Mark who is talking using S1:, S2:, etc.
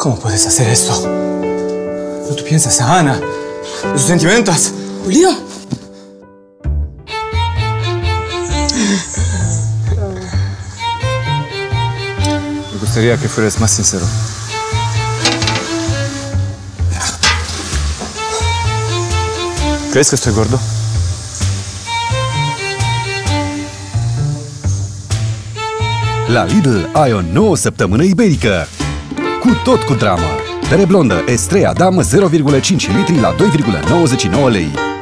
S1: ¿Cómo puedes hacer esto? ¿No tú piensas a Ana? ¿De sus sentimientos?
S2: Julio.
S1: Me gustaría que fueras más sincero. ¿Crees que estoy gordo?
S3: La Lidl ai o nouă săptămână iberică. Cu tot cu dramă. Pere blondă, Estrea, damă 0,5 litri la 2,99 lei.